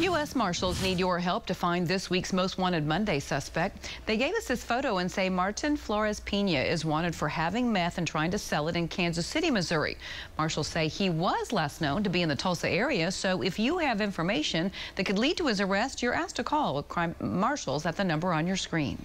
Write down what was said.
U.S. Marshals need your help to find this week's Most Wanted Monday suspect. They gave us this photo and say Martin Flores Pina is wanted for having meth and trying to sell it in Kansas City, Missouri. Marshals say he was last known to be in the Tulsa area, so if you have information that could lead to his arrest, you're asked to call crime marshals at the number on your screen.